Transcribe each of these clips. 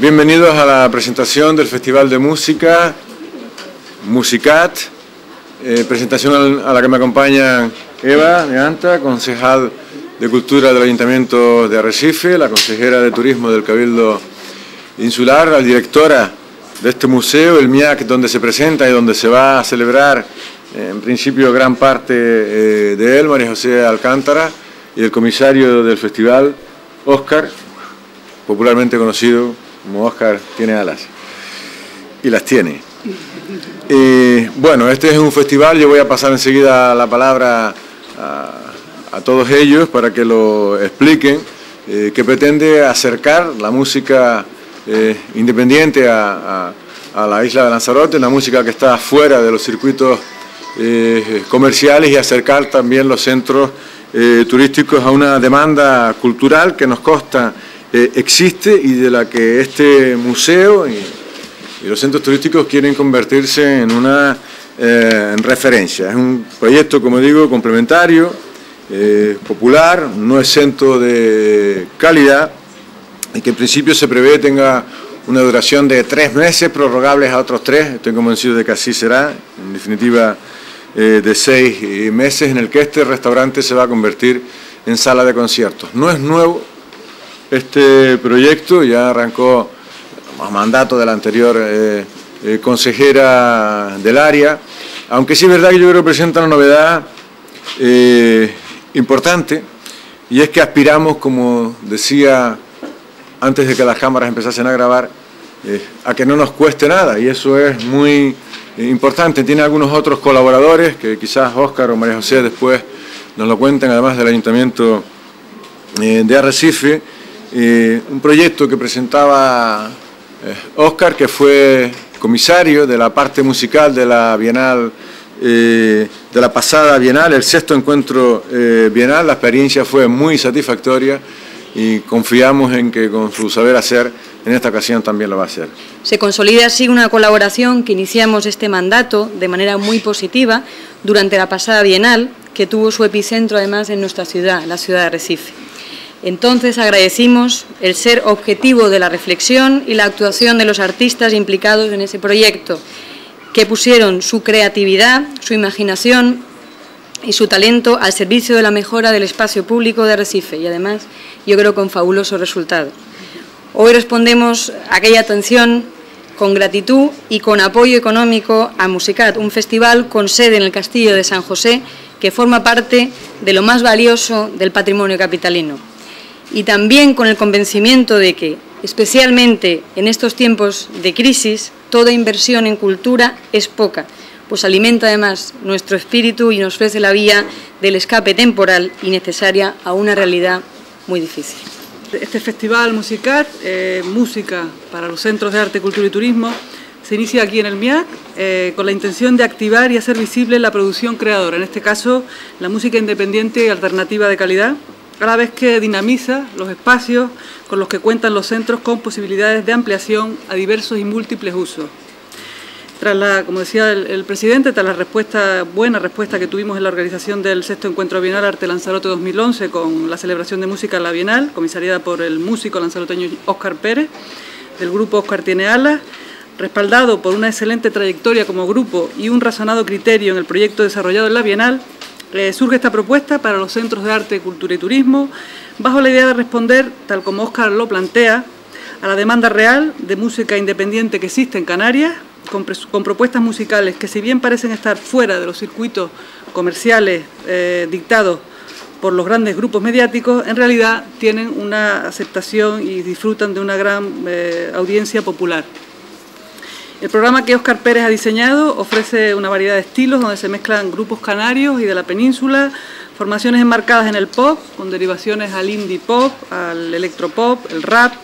Bienvenidos a la presentación del Festival de Música, Musicat, eh, presentación a la que me acompaña Eva Neanta, concejal de Cultura del Ayuntamiento de Arrecife, la consejera de Turismo del Cabildo Insular, la directora de este museo, el MIAC, donde se presenta y donde se va a celebrar en principio gran parte eh, de él, María José Alcántara, y el comisario del festival, Óscar, popularmente conocido como Óscar tiene alas, y las tiene. Eh, bueno, este es un festival, yo voy a pasar enseguida la palabra a, todos ellos para que lo expliquen, eh, que pretende acercar la música independiente a, a, la isla de Lanzarote, la música que está fuera de los circuitos eh, comerciales y acercar también los centros eh, turísticos a una demanda cultural que nos consta eh, existe y de la que este museo y, los centros turísticos quieren convertirse en una referencia. Es un proyecto, como digo, complementario, popular, no exento de calidad y que en principio se prevé tenga una duración de tres meses, prorrogables a otros tres, estoy convencido de que así será, en definitiva eh, de seis eh, meses en el que este restaurante se va a convertir en sala de conciertos. No es nuevo este proyecto, ya arrancó a mandato de la anterior eh, consejera del área, aunque sí es verdad que yo creo que presenta una novedad importante y es que aspiramos, como decía antes de que las cámaras empezasen a grabar, a que no nos cueste nada y eso es muy importante. Tiene algunos otros colaboradores que quizás Óscar o María José después nos lo cuenten, además del Ayuntamiento eh, de Arrecife. Eh, un proyecto que presentaba eh, que fue comisario de la parte musical de la Bienal, de la pasada Bienal, el sexto encuentro Bienal. La experiencia fue muy satisfactoria y confiamos en que con su saber hacer en esta ocasión también lo va a hacer. Se consolida así una colaboración que iniciamos este mandato de manera muy positiva durante la pasada Bienal, que tuvo su epicentro además en nuestra ciudad, la ciudad de Recife. Entonces agradecimos el ser objetivo de la reflexión y la actuación de los artistas implicados en ese proyecto, que pusieron su creatividad, su imaginación y su talento al servicio de la mejora del espacio público de Recife y además yo creo con fabuloso resultado. Hoy respondemos a aquella atención con gratitud y con apoyo económico a Musicat, un festival con sede en el Castillo de San José que forma parte de lo más valioso del patrimonio capitalino. Y también con el convencimiento de que, especialmente en estos tiempos de crisis, toda inversión en cultura es poca, pues alimenta además nuestro espíritu y nos ofrece la vía del escape temporal y necesaria a una realidad muy difícil. Este festival musical, eh, música para los centros de arte, cultura y turismo, se inicia aquí en el MIAC eh, con la intención de activar y hacer visible la producción creadora, en este caso la música independiente y alternativa de calidad, a la vez que dinamiza los espacios con los que cuentan los centros con posibilidades de ampliación a diversos y múltiples usos. Tras la, como decía el, presidente, tras la respuesta, buena respuesta que tuvimos en la organización del sexto encuentro bienal Arte Lanzarote 2011 con la celebración de música en la Bienal, comisariada por el músico lanzaroteño Óscar Pérez, del grupo Óscar Tiene Alas, respaldado por una excelente trayectoria como grupo y un razonado criterio en el proyecto desarrollado en la Bienal, eh, surge esta propuesta para los centros de arte, cultura y turismo, bajo la idea de responder, tal como Óscar lo plantea, a la demanda real de música independiente que existe en Canarias, con, propuestas musicales que si bien parecen estar fuera de los circuitos comerciales eh, dictados por los grandes grupos mediáticos, en realidad tienen una aceptación y disfrutan de una gran eh, audiencia popular. El programa que Óscar Pérez ha diseñado ofrece una variedad de estilos donde se mezclan grupos canarios y de la península, formaciones enmarcadas en el pop, con derivaciones al indie pop, al electropop, el rap,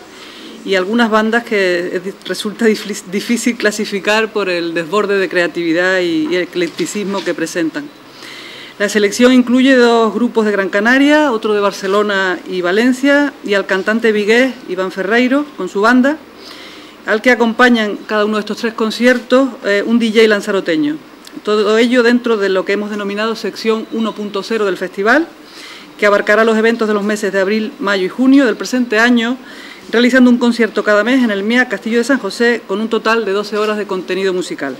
y algunas bandas que resulta difícil clasificar por el desborde de creatividad y eclecticismo que presentan. La selección incluye dos grupos de Gran Canaria, otro de Barcelona y Valencia, y al cantante vigués Iván Ferreiro con su banda, al que acompañan cada uno de estos tres conciertos eh, un DJ lanzaroteño. Todo ello dentro de lo que hemos denominado sección 1.0 del festival, que abarcará los eventos de los meses de abril, mayo y junio del presente año realizando un concierto cada mes en el MIA Castillo de San José con un total de 12 horas de contenido musical.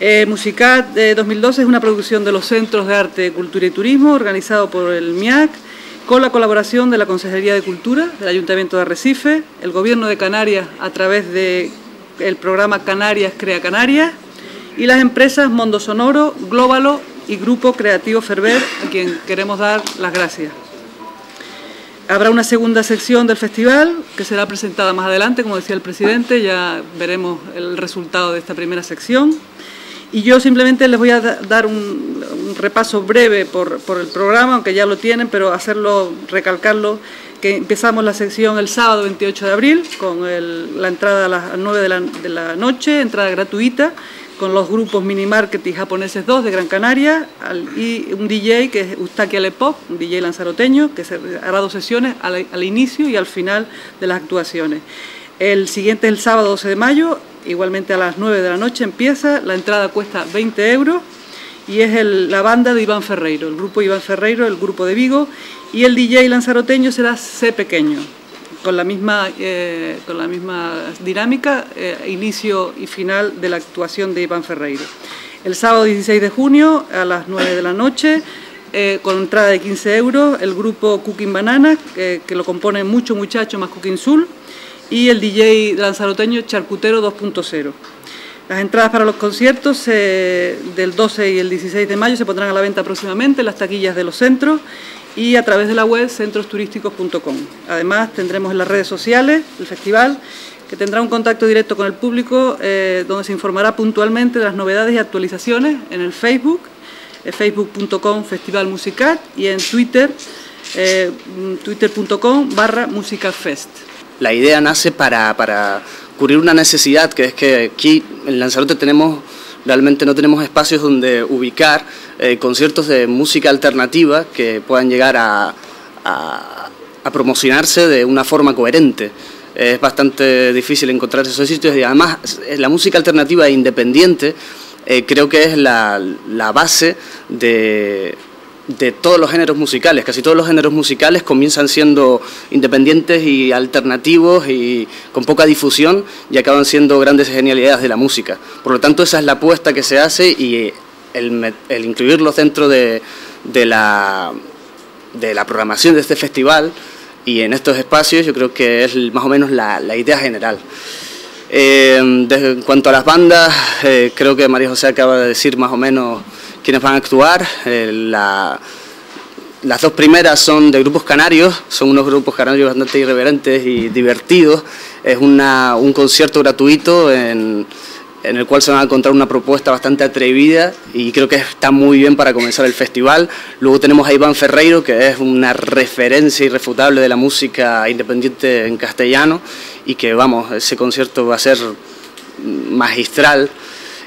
Eh, Musicat de 2012 es una producción de los Centros de Arte, Cultura y Turismo organizado por el MIAC con la colaboración de la Consejería de Cultura del Ayuntamiento de Arrecife, el Gobierno de Canarias a través del programa Canarias Crea Canarias y las empresas Mondo Sonoro, Globalo y Grupo Creativo Ferber, a quien queremos dar las gracias. Habrá una segunda sección del festival que será presentada más adelante, como decía el presidente, ya veremos el resultado de esta primera sección. Y yo simplemente les voy a dar un, repaso breve por, el programa, aunque ya lo tienen, pero hacerlo, recalcarlo, que empezamos la sección el sábado 28 de abril con la entrada a las 9 de la, noche, entrada gratuita, con los grupos Mini Market y Japoneses 2 de Gran Canaria y un DJ que es Ustaki Alepop, un DJ lanzaroteño, que se hará dos sesiones al, inicio y al final de las actuaciones. El siguiente es el sábado 12 de mayo, igualmente a las 9 de la noche empieza, la entrada cuesta 20 euros y es la banda de Iván Ferreiro, el grupo Iván Ferreiro, el grupo de Vigo y el DJ lanzaroteño será C Pequeño con la misma, eh, con la misma dinámica, eh, inicio y final de la actuación de Iván Ferreiro. El sábado 16 de junio a las 9 de la noche, eh, con entrada de 15 euros, el grupo Cooking Banana, que lo compone mucho muchacho más Cooking Soul, y el DJ lanzaroteño Charcutero 2.0. Las entradas para los conciertos del 12 y el 16 de mayo se pondrán a la venta próximamente en las taquillas de los centros y a través de la web centrosturísticos.com. Además, tendremos en las redes sociales el festival, que tendrá un contacto directo con el público, eh, donde se informará puntualmente de las novedades y actualizaciones en el Facebook, eh, facebook.com Festival Musical, y en Twitter, eh, twitter.com barra musicalfest. La idea nace para, para cubrir una necesidad, que es que aquí en Lanzarote tenemos realmente no tenemos espacios donde ubicar eh, conciertos de música alternativa que puedan llegar a, promocionarse de una forma coherente. Es bastante difícil encontrar esos sitios y además eh, la música alternativa e independiente eh, creo que es la, base de, de todos los géneros musicales. Casi todos los géneros musicales comienzan siendo independientes y alternativos y con poca difusión y acaban siendo grandes genialidades de la música. Por lo tanto, esa es la apuesta que se hace y el, incluirlos dentro de, la, de la programación de este festival y en estos espacios yo creo que es más o menos la, idea general. Eh, en cuanto a las bandas, eh, creo que María José acaba de decir más o menos quienes van a actuar. Eh, las dos primeras son de grupos canarios, son unos grupos canarios bastante irreverentes y divertidos. Es un concierto gratuito en, el cual se van a encontrar una propuesta bastante atrevida y creo que está muy bien para comenzar el festival. Luego tenemos a Iván Ferreiro, que es una referencia irrefutable de la música independiente en castellano y que, vamos, ese concierto va a ser magistral.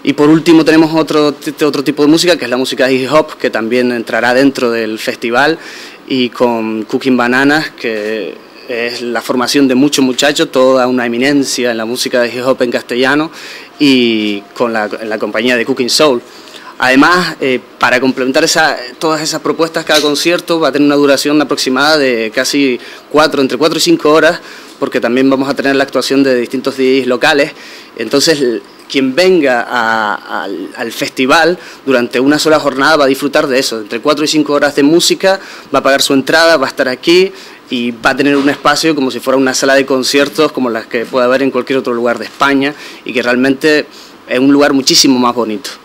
Y por último tenemos otro, otro tipo de música, que es la música hip hop, que también entrará dentro del festival, y con Cooking Bananas, que es la formación de muchos muchachos, toda una eminencia en la música de hip hop en castellano, y con la, la compañía de Cooking Soul. Además, eh, para complementar esa, todas esas propuestas, cada concierto va a tener una duración aproximada de casi cuatro, entre 4 y 5 horas, porque también vamos a tener la actuación de distintos DJs locales. Entonces, quien venga al, festival durante una sola jornada va a disfrutar de eso, entre 4 y 5 horas de música, va a pagar su entrada, va a estar aquí y va a tener un espacio como si fuera una sala de conciertos como las que puede haber en cualquier otro lugar de España y que realmente es un lugar muchísimo más bonito.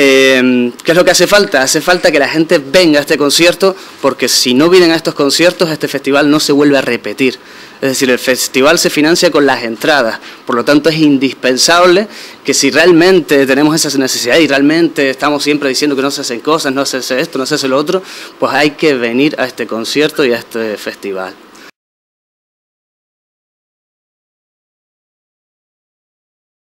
Eh, ¿Qué es lo que hace falta? Hace falta que la gente venga a este concierto porque si no vienen a estos conciertos este festival no se vuelve a repetir. Es decir, el festival se financia con las entradas, por lo tanto es indispensable que si realmente tenemos esa necesidad y realmente estamos siempre diciendo que no se hacen cosas, no se hace esto, no se hace lo otro, pues hay que venir a este concierto y a este festival.